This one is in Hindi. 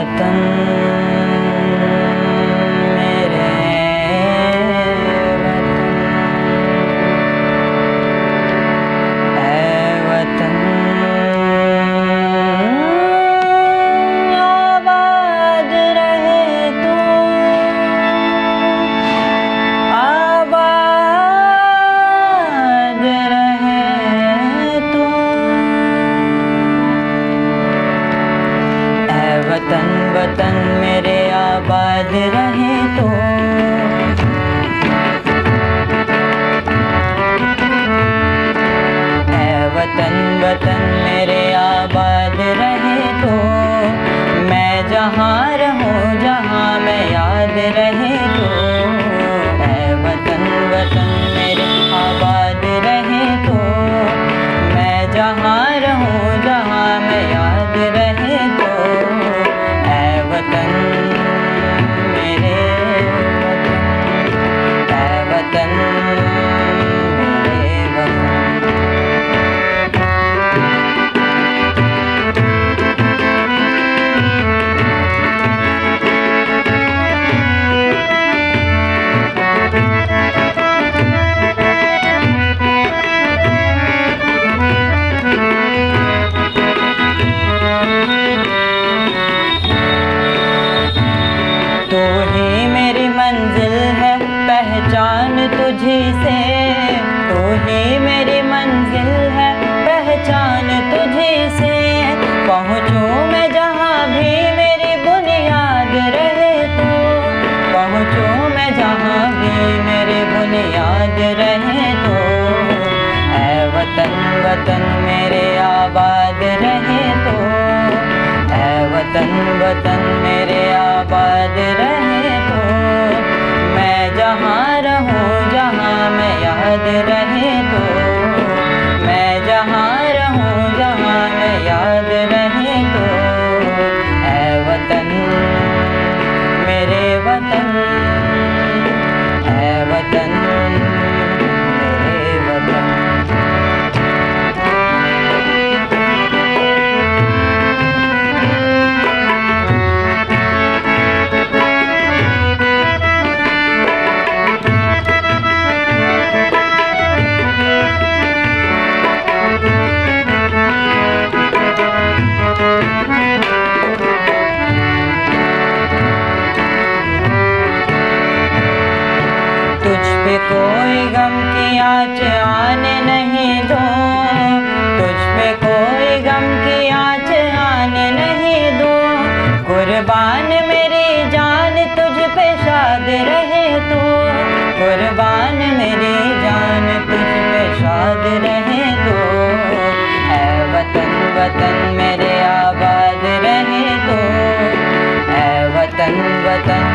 I done वतन वतन मेरे आबाद रहे तो। ऐ वतन वतन मेरे आबाद रहे तो। मैं जहाँ रहूँ, जहाँ मैं याद रहे तो। ऐ वतन वतन मेरे आबाद रहे तो। मैं जहाँ रहूँ तो ही मेरी मंजिल है, पहचान तुझे से तो ही मेरी मंजिल है, पहचान तुझे से पहुँचू मैं जहाँ भी मेरी बुनियाद रहे तो। पहुँचू मैं जहाँ भी मेरी बुनियाद रहे तो। ऐ वतन वतन मेरे आबाद रहे तो। ऐ वतन वतन पे कोई गम की आँच आने नहीं दो। तुझ पे कोई गम की आँच आने नहीं दो। कुर्बान मेरी जान तुझ पे शाद रहे तो। कुर्बान मेरी जान तुझ पे शाद रहे तो। ऐ वतन वतन मेरे आबाद रहे तो। ऐ वतन वतन